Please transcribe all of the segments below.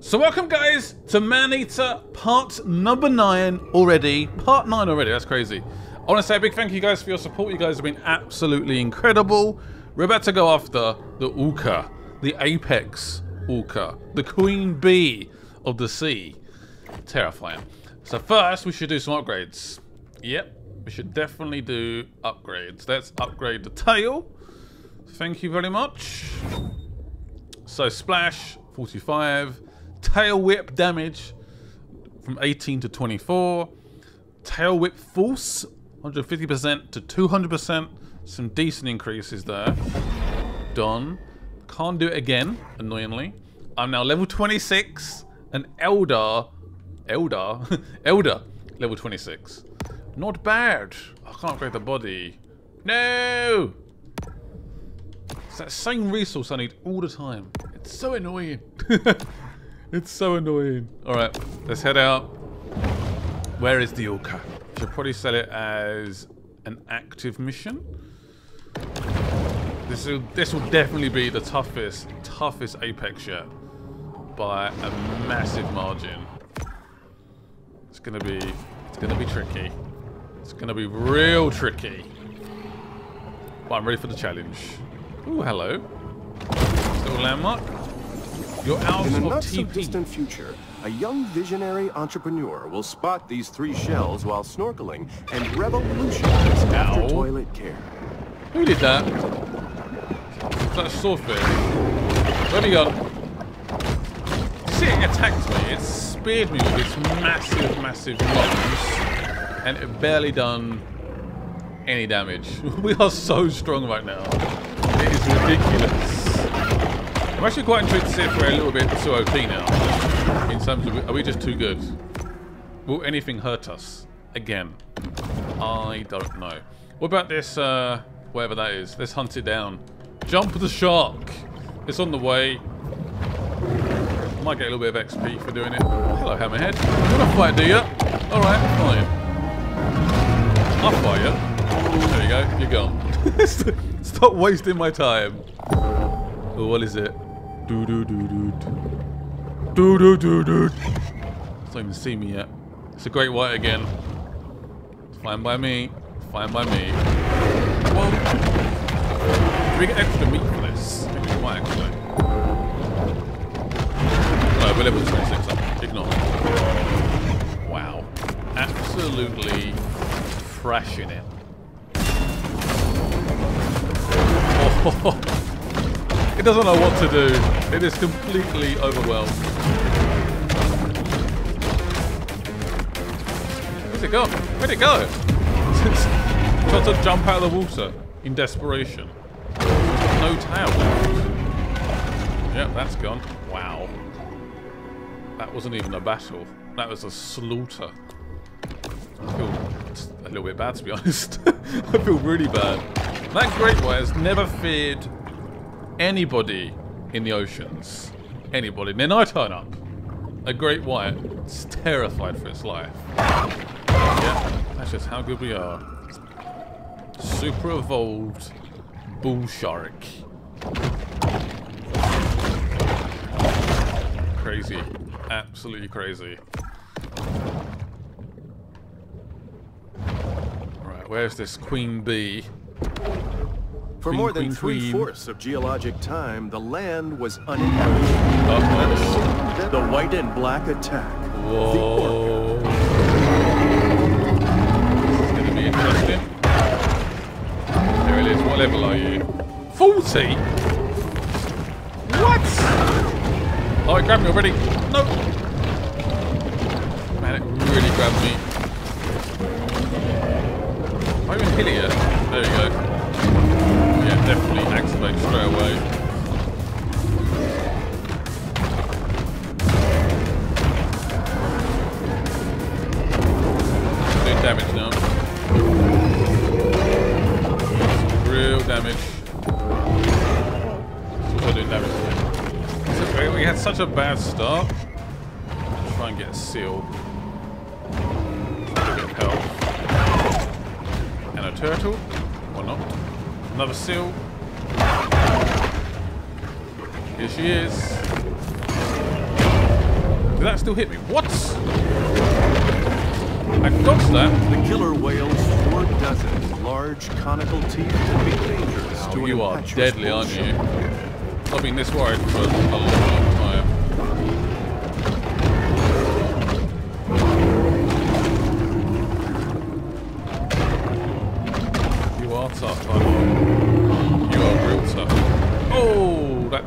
So welcome guys to Maneater part number 9 already. Part 9 already, that's crazy. I want to say a big thank you guys for your support. You guys have been absolutely incredible. We're about to go after the Orca, the apex Orca, the queen bee of the sea. Terrifying. So first we should do some upgrades. Yep, we should definitely do upgrades. Let's upgrade the tail. Thank you very much. So splash, 45. Tail whip damage from 18 to 24. Tail whip force, 150% to 200%. Some decent increases there. Done. Can't do it again, annoyingly. I'm now level 26. And Elder, Elder, Elder, level 26. Not bad. I can't upgrade the body. No! It's that same resource I need all the time. It's so annoying. it's so annoying. Alright, let's head out. Where is the Orca? Should probably sell it as an active mission. This will this will definitely be the toughest, toughest Apex yet. By a massive margin. It's gonna be it's gonna be tricky. It's gonna be real tricky. But I'm ready for the challenge. Ooh, hello. Little landmark. You're In a not-so-distant future, a young visionary entrepreneur will spot these three shells while snorkeling and revolutionize Ow. after toilet care. Who did that? Is that a swordfish? Where'd he gone? See, it attacked me. It speared me with its massive, massive lungs. And it barely done any damage. we are so strong right now. It is ridiculous. I'm actually quite intrigued to see if we're a little bit too OP now. In terms of, are we just too good? Will anything hurt us? Again. I don't know. What about this, uh, whatever that is? Let's hunt it down. Jump the shark. It's on the way. Might get a little bit of XP for doing it. Hello, Hammerhead. You wanna fight, do you? Alright, fine. I'll fight you. There you go, you're gone. Stop wasting my time. What is it? Do do do do do do do do. It's not even see me yet. It's a great white again. Fine by me. Fine by me. Well, do we get extra meat for this? I we might actually. No, we're level 26 up. Ignore. Wow. Absolutely thrashing it. Oh, it doesn't know what to do. It is completely overwhelmed. Where's it gone? Where'd it go? Tried to jump out of the water in desperation. No tail. Yep, that's gone. Wow. That wasn't even a battle. That was a slaughter. I feel a little bit bad to be honest. I feel really bad. That great white has never feared anybody in the oceans. Anybody. And then I turn up. A great white is terrified for its life. That's just how good we are. Super evolved bull shark. Crazy. Absolutely crazy. Right, where's this queen bee? For more than three-fourths of geologic time, the land was uninhabited. Oh, The white and black attack. whoa. This is gonna be interesting. There it is. What level are you? 40? What? Oh, it grabbed me already. No. Man, it really grabbed me. Am I even it? There you go. Definitely activate straight away. Damage now. Real damage. Also doing damage. So we- we had such a bad start. Let's try and get a seal. A bit of health. And a turtle. Or not. Another seal. Here she is. Did that still hit me? What? I dodged that. The killer whale's four dozen large conical teeth can be dangerous to Oh, you are deadly, aren't you? I've been this worried for a long, long time. You are tough,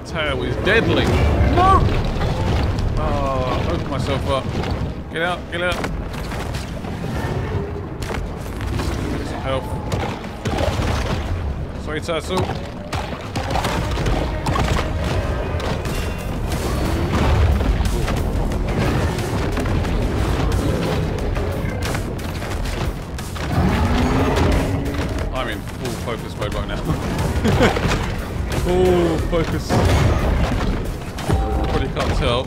tail is deadly. No! Oh, I opened myself up. Get out, get out. Get some help. Sorry, Turtle. I'm in full focus mode right now. full focus. Probably can't tell.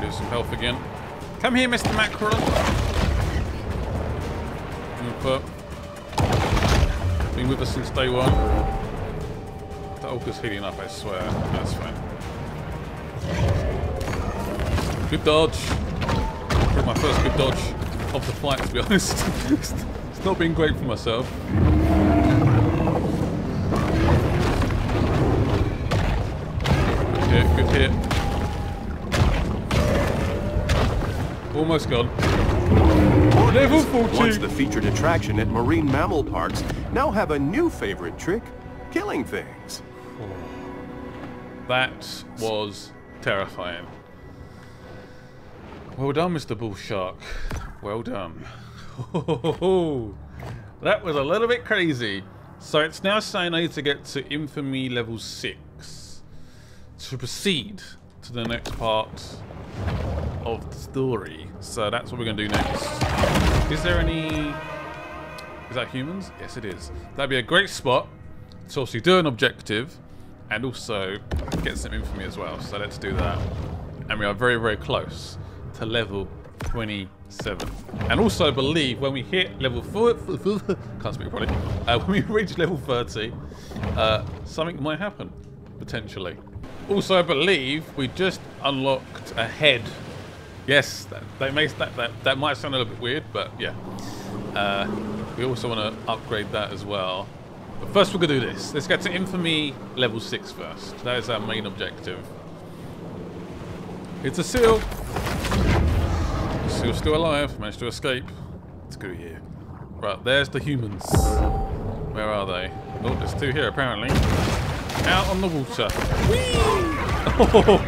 Do some health again. Come here, Mr. Mackerel. Been with us since day one. The Orca's healing up, I swear. That's fine. Good dodge. My first good dodge of the flight, to be honest. it's not been great for myself. Good hit, good hit. Almost gone. Level 14. Once the featured attraction at marine mammal parks now have a new favorite trick, killing things. That was terrifying. Well done, Mr. Bull Shark. Well done. that was a little bit crazy. So it's now saying I need to get to infamy level 6 to proceed to the next part of the story. So that's what we're going to do next. Is there any... Is that humans? Yes, it is. That'd be a great spot to obviously do an objective and also get some infamy as well. So let's do that. And we are very, very close to level 27. And also believe when we hit level 4, can't speak properly, uh, when we reach level 30, uh, something might happen, potentially. Also, I believe we just unlocked a head. Yes, that, that that, that that might sound a little bit weird, but yeah. Uh, we also want to upgrade that as well. But first we're going to do this. Let's get to Infamy level 6 first. That is our main objective. It's a seal. Seal's still alive. Managed to escape. Go here. Right, there's the humans. Where are they? Oh, there's two here apparently. Out on the water. Whee! Oh,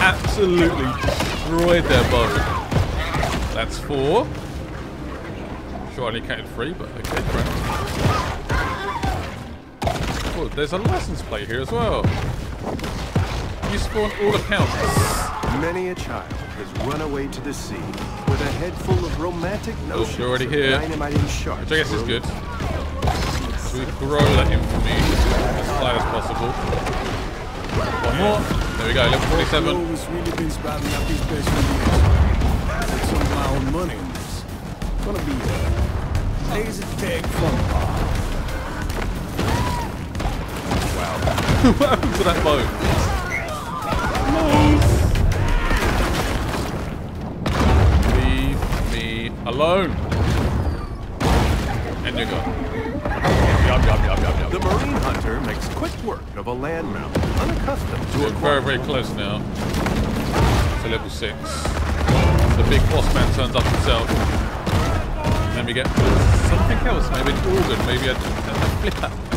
absolutely destroyed their boat. That's four. Sure, I only counted three, but okay, great. Oh, there's a license plate here as well. You spawn all accounts. Many a child run away to the sea with a head full of romantic oh, notions you're already here. dynamiting sharks. Which I guess is good. So we grow that infamy as high as possible. One more. There we go, level 47. Lowe's really been sprouting out these best reviews. Put some of my own money in this. Gonna be a laser tag fun park. what happened to that boat? Leave alone. And you go. Yup, yup, yup, yup, yup. The marine hunter makes quick work of a land mammal unaccustomed to We're very, very close now to level 6. The big boss man turns up himself. And then we get something else, maybe an organ, maybe a, a flipper.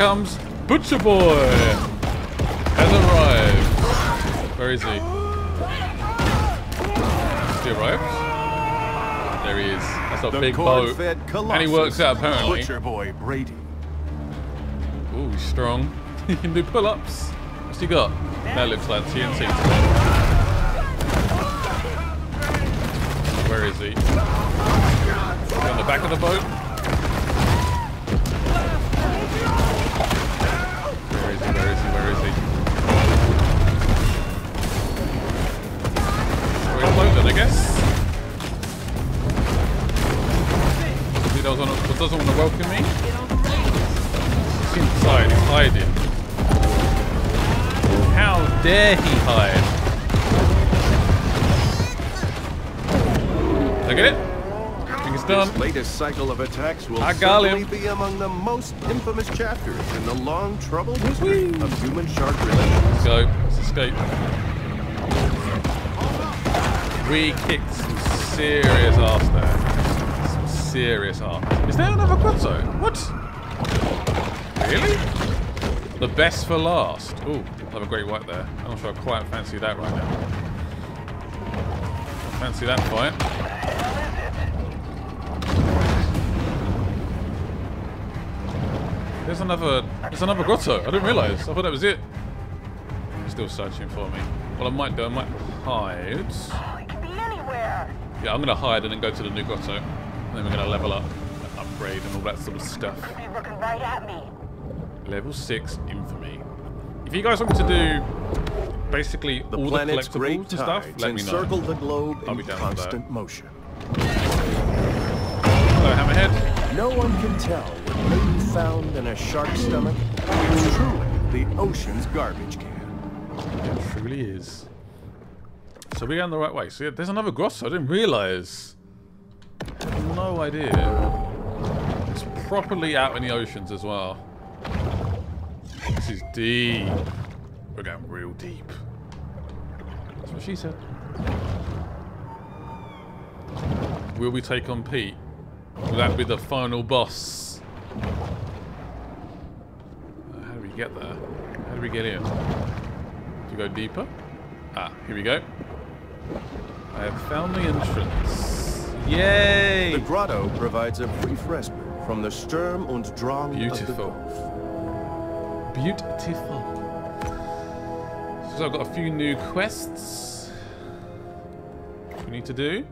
Comes. Butcher Boy has arrived. Where is he? Has he arrived? There he is. That's a The big boat. And he works out apparently. Butcher boy Brady. Ooh, he's strong. he can do pull-ups. What's he got? That looks like TNT. Where is he? On the back of the boat. Cycle of attacks will I got certainly him. be among the most infamous chapters in the long troubled history of human-shark relations. Let's go. Let's escape. We kicked some serious ass there. Some serious ass. Is there another grotto? What? Really? The best for last. Ooh, have a great white there. I'm not sure I quite fancy that right now. Fancy that fight. There's another. There's another grotto. I didn't realise. I thought that was it. Still searching for me. Well, I might do. I might hide. Oh, it could be anywhere. Yeah, I'm gonna hide and then go to the new grotto. And then we're gonna level up, and upgrade, and all that sort of stuff. Could be looking right at me. Level six infamy. If you guys want me to do basically The all the planet's collectibles great and stuff, let me know. encircle the globe I'll in be down for that. constant motion. Hello, Hammerhead. No one can tell what found in a shark's stomach. It's truly the ocean's garbage can. It truly is. So we're going the right way. So yeah, there's another grotto. I didn't realise. No idea. It's properly out in the oceans as well. This is deep. We're going real deep. That's what she said. Will we take on Pete? Will that be the final boss? Uh, how do we get there? How do we get in? To go deeper? Ah, here we go. I have found the entrance. Yay! The grotto provides a brief respite from the Sturm und Drang of the Beautiful. Gulf. Beautiful. So I've got a few new quests we need to do.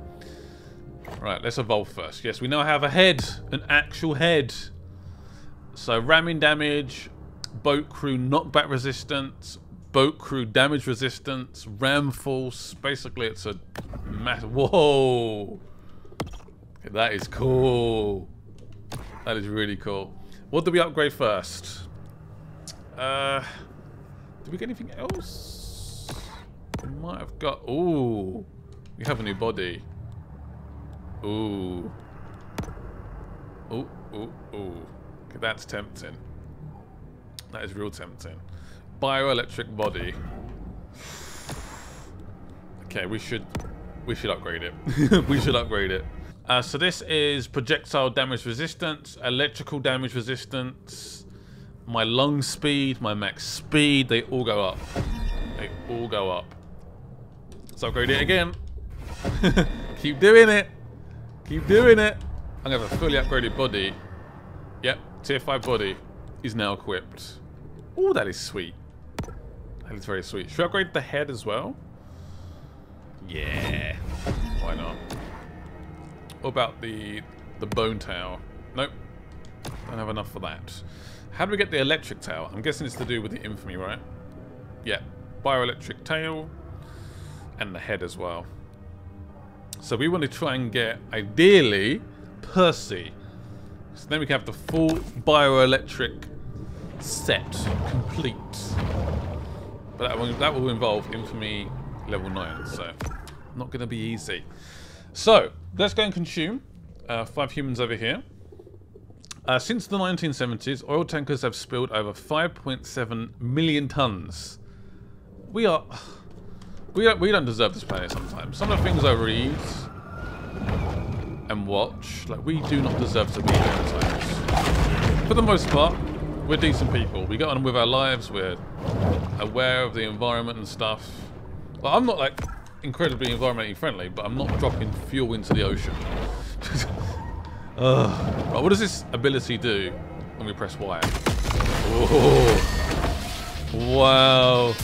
Right, let's evolve first. Yes, we now have a head, an actual head. So ramming damage, boat crew knockback resistance, boat crew damage resistance, ram force. Basically, it's a mass. Whoa! That is cool. That is really cool. What do we upgrade first? Uh, did we get anything else? We might have got. Ooh, we have a new body. Ooh. Ooh, ooh, ooh. That's tempting. That is real tempting. Bioelectric body. Okay, we should we should upgrade it. we should upgrade it. Uh, so this is projectile damage resistance, electrical damage resistance, my lung speed, my max speed, they all go up. They all go up. Let's upgrade it again. Keep doing it. Keep doing it. I'm gonna have a fully upgraded body. Yep, tier 5 body is now equipped. Oh, that is sweet. That is very sweet. Should I upgrade the head as well? Yeah. Why not? What about the the bone tail? Nope. Don't have enough for that. How do we get the electric tail? I'm guessing it's to do with the infamy, right? Yeah. Bioelectric tail. And the head as well. So we want to try and get, ideally, Percy. So then we can have the full bioelectric set complete. But that will, that will involve infamy level 9, so not going to be easy. So, let's go and consume uh, five humans over here. Uh, since the 1970s, oil tankers have spilled over 5.7 million tons. We are... We don't, we don't deserve this planet sometimes. Some of the things I read and watch, like, we do not deserve to be here at times. For the most part, we're decent people. We get on with our lives, we're aware of the environment and stuff. Well, I'm not, like, incredibly environmentally friendly, but I'm not dropping fuel into the ocean. Ugh. Right, what does this ability do when we press Y? Oh. Wow.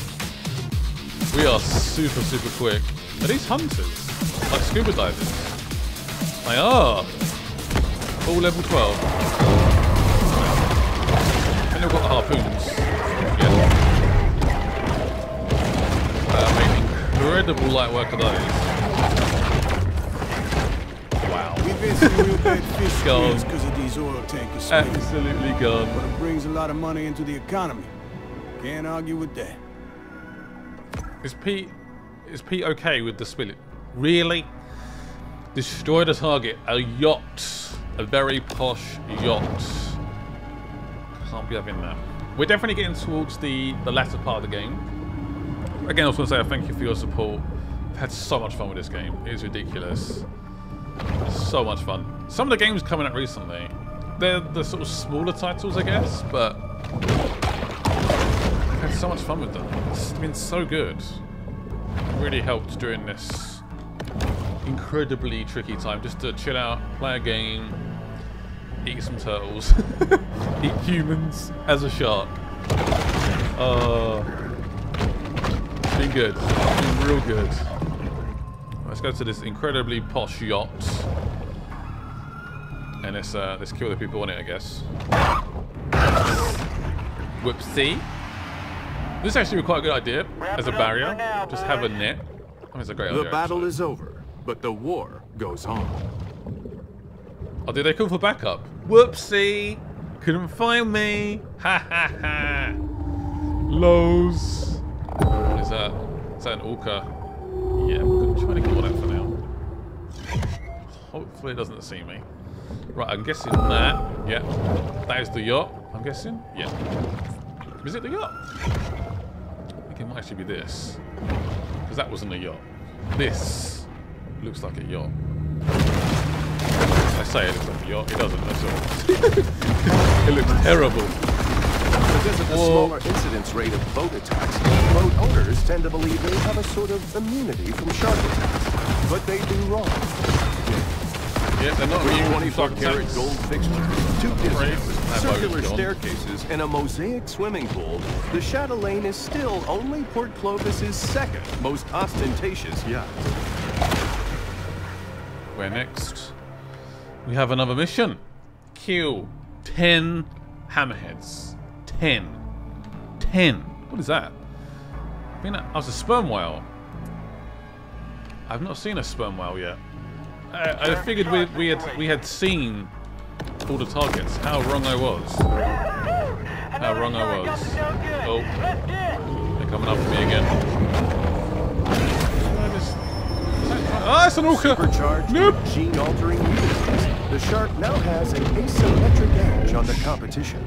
We are super, super quick. Are these hunters? Like scuba divers? They are. All level 12. And they've got the harpoons. Yeah. Uh, incredible light work of those. Wow. We've been some real bad fish Gone. screens because of these oil tankers. Absolutely gone. But it brings a lot of money into the economy. Can't argue with that. Is Pete is Pete okay with the spilling? Really? Destroy the target. A yacht. A very posh yacht. Can't be having that. We're definitely getting towards the, the latter part of the game. Again, I was to say thank you for your support. I've had so much fun with this game. It is ridiculous. So much fun. Some of the games coming out recently, they're the sort of smaller titles, I guess, but I've had so much fun with them. It's been so good. Really helped during this incredibly tricky time just to chill out, play a game, eat some turtles, eat humans as a shark. Uh, it's been good. It's been real good. Let's go to this incredibly posh yacht. And let's, uh, let's kill the people on it, I guess. Whoopsie. This is actually quite a good idea as a barrier. Just have a net. I mean, it's a great idea. The battle actually. is over, but the war goes on. Oh, did they call for backup? Whoopsie! Couldn't find me! Ha ha ha! Lows! What is that? Is that an orca? Yeah, I'm trying to ignore that for now. Hopefully it doesn't see me. Right, I'm guessing that. Yeah. That is the yacht, I'm guessing. Yeah. Is it the yacht? I think it might actually be this. Because that wasn't a yacht. This looks like a yacht. I say it looks like a yacht, it doesn't at all. it looks terrible. Because of the Whoa. smaller incidence rate of boat attacks, boat owners tend to believe they have a sort of immunity from shark attacks. But they do wrong. Yeah, they're not With immune from 24 shark karat gold fixtures, two discs, circular staircases, and a mosaic swimming pool, the Chatelaine is still only Port Clovis's second most ostentatious yacht. Where next? We have another mission. Kill 10 hammerheads. 10. 10. What is that? I think that was a sperm whale. I've not seen a sperm whale yet. I, I figured we, we had we had seen all the targets. How wrong I was. How wrong I was. Oh, they're coming up for me again. Ah, it's an orca! Supercharged Nope. gene-altering the shark now has an asymmetric edge on the competition.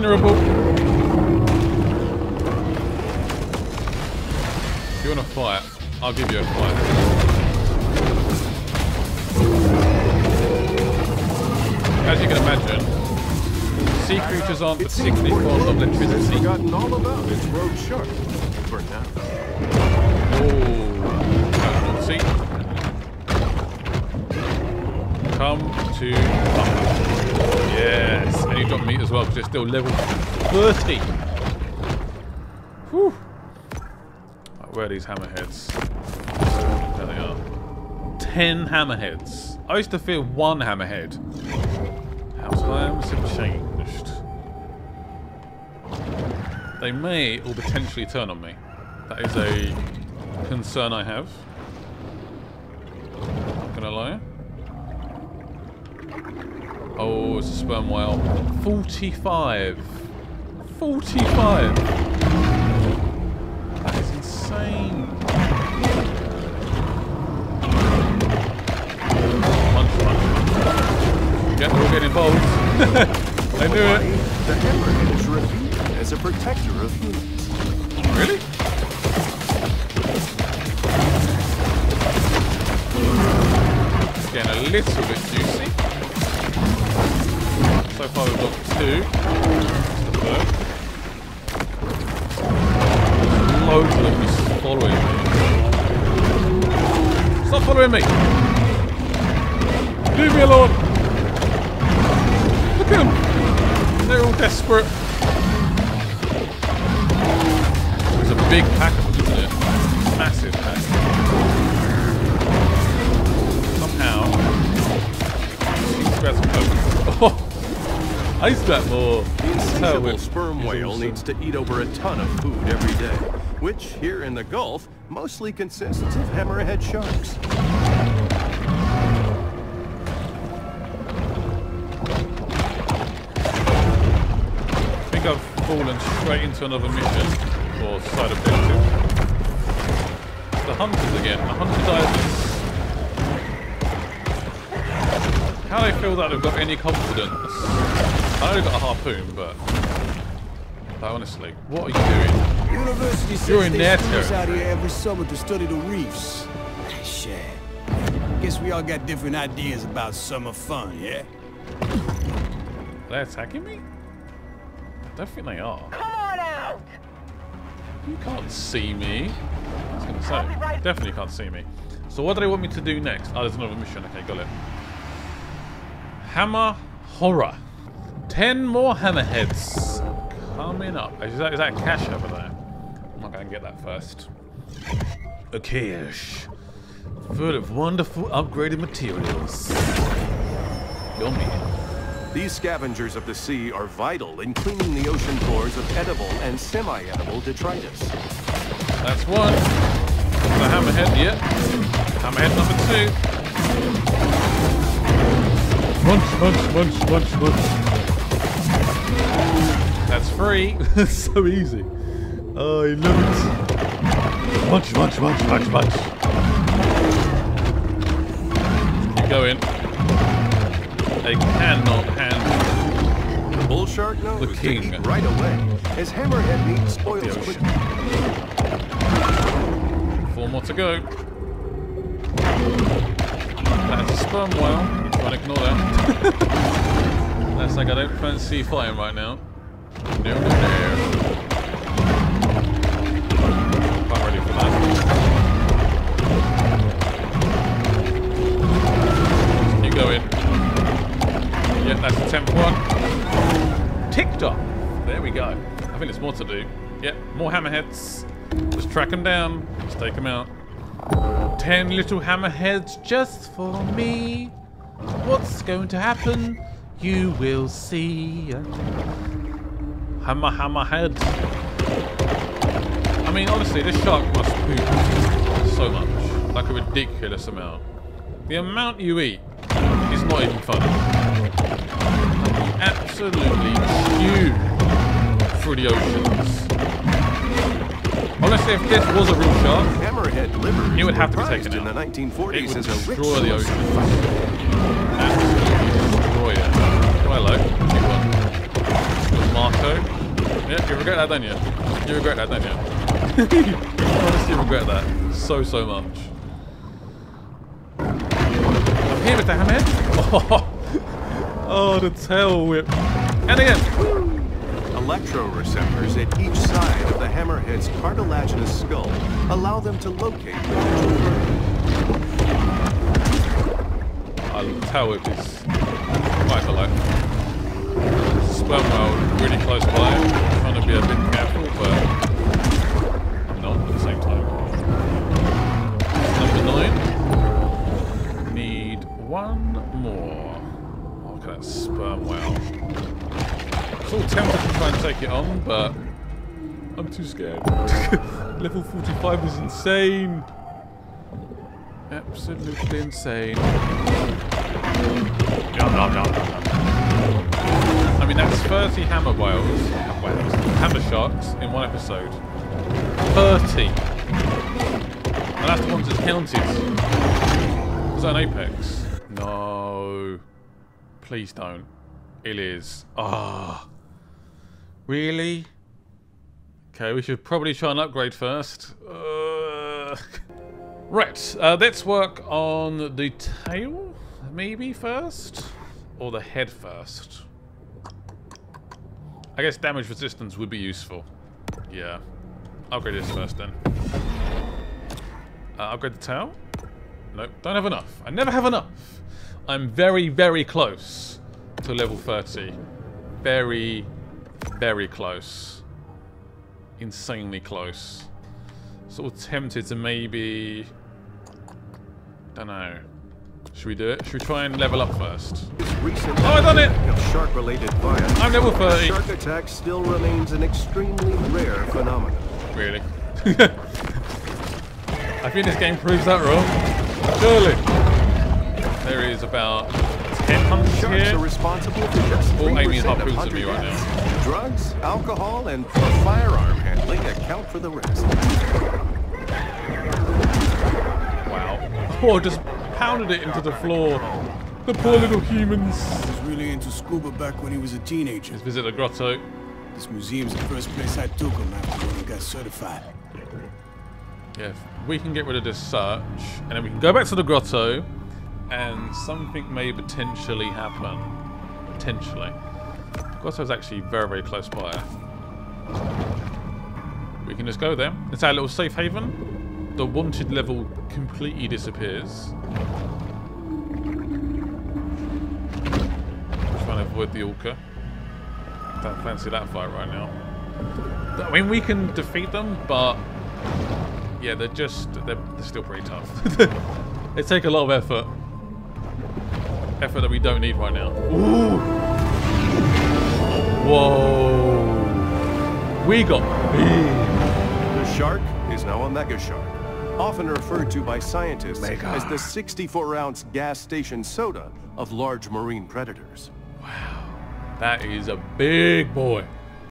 Vulnerable. If you want to fight, I'll give you a fight. As you can imagine, sea creatures aren't It seems particularly Port fond of has electricity. forgotten all about its road shark. For now. Oh, that's naughty. Come to Papa. Yes, and you got meat as well because it's still level 30. Whew. Right, where are these hammerheads? There they are. 10 hammerheads. I used to fear one hammerhead. How times have changed. They may or potentially turn on me. That is a concern I have. Not gonna lie. Oh, it's a sperm whale. 45. 45. That is insane. Punch, punch. They're all getting involved. I knew it. The hammerhead is revered as a protector of humans. Really? Getting a little bit juicy. So far we've got two. Loads of them following me. Stop following me! Leave me alone! Look at them! They're all desperate. There's a big pack of them, isn't it? Massive pack. Somehow, grab some. I used that more. The insatiable sperm whale needs to eat over a ton of food every day, which here in the Gulf mostly consists of hammerhead sharks. I think I've fallen straight into another mission or side objective. It's the hunters again. The hunter divers. How do they feel that they've got any confidence? I know they've got a harpoon, but like, honestly, what are you doing? University says You're in they their send us out here every summer to study the reefs. Shit. Guess we all got different ideas about summer fun, yeah? Are they attacking me? I don't think they are. Come on out! You can't see me. I was gonna say, right- definitely can't see me. So what do they want me to do next? Oh, there's another mission. Okay, got it. Hammer horror. Ten more hammerheads coming up. Is that, is that a cache over there? I'm not gonna get that first. A cache full of wonderful upgraded materials. Yummy. These scavengers of the sea are vital in cleaning the ocean floors of edible and semi-edible detritus. That's one. The hammerhead, yeah. Hammerhead number two. Munch, munch, munch, munch, munch. That's free. so easy. Oh, I love it. Munch, munch, munch, munch, munch. Keep going. They cannot handle The bull shark knows The to king. right away, His hammerhead meat spoils quickly. Four more to go. That's a sperm whale. Try and ignore that. That's like I don't fancy flying right now. No, no, no. Quite ready for that. You go in. Yeah, that's the tenth one. Ticked off. There we go. I think there's more to do. Yep, more hammerheads. Just track them down. Let's take them out. Ten little hammerheads just for me. What's going to happen? You will see. Hammer, hammerhead. I mean, honestly, this shark must poop so much. Like a ridiculous amount. The amount you eat is not even funny. Absolutely chew through the oceans. Honestly, if this was a real shark, Hammerhead It would have to be taken in the out. 1940s it would destroy the ocean. Absolutely destroy it. Hello. Big one. Little Marco. Yeah, you regret that, don't you? You regret that, don't you? Honestly, regret that so, so much. I'm here with the hammerhead. Oh, oh, the tail whip. And again. Electroreceptors at each side of the hammerhead's cartilaginous skull allow them to locate potential prey. Uh, the tail whip is quite a lot. Sperm whale really close by. Trying to be a bit careful, but not at the same time. Number nine. Need one more. Oh, look at that sperm whale. It's all tempted to try and take it on, but I'm too scared. Level 45 is insane. Absolutely insane. I mean, that's 30 hammer whales, whales, hammer sharks in one episode. 30! And that's the ones that's counted. Was that an apex? No. Please don't. It is. Ah. Really? Okay, we should probably try and upgrade first. Uh, right, uh, let's work on the tail, maybe first? Or the head first? I guess damage resistance would be useful. Yeah. Upgrade this first then. Uh, upgrade the tail. Nope, don't have enough. I never have enough. I'm very, very close to level 30. Very, very close. Insanely close. Sort of tempted to maybe... Don't know. Should we do it? Should we try and level up first? Recent Oh, I done it! Of shark-related. I'm level 30. Shark attack still remains an extremely rare phenomenon. Really? I think this game proves that wrong. Surely. There is about 10 hunters Sharks here. are responsible for just All 3% aiming of harpoons at hunter me right deaths. Drugs, alcohol, and firearm handling account for the rest. Wow. Oh, just pounded it into the floor. The poor little humans. He was really into scuba back when he was a teenager. Let's visit the grotto. This museum's the first place I took him after when he got certified. Yeah, we can get rid of this search, and then we can go back to the grotto, and something may potentially happen. Potentially. The grotto's actually very, very close by. We can just go there. It's our little safe haven. The wanted level completely disappears. Trying to avoid the Orca. Don't fancy that fight right now. I mean, we can defeat them, but yeah, they're just they're, they're still pretty tough. they take a lot of effort. Effort that we don't need right now. Ooh. Whoa. We got big. The shark is now a mega shark, often referred to by scientists as the 64-ounce gas station soda of large marine predators. Wow, that is a big boy.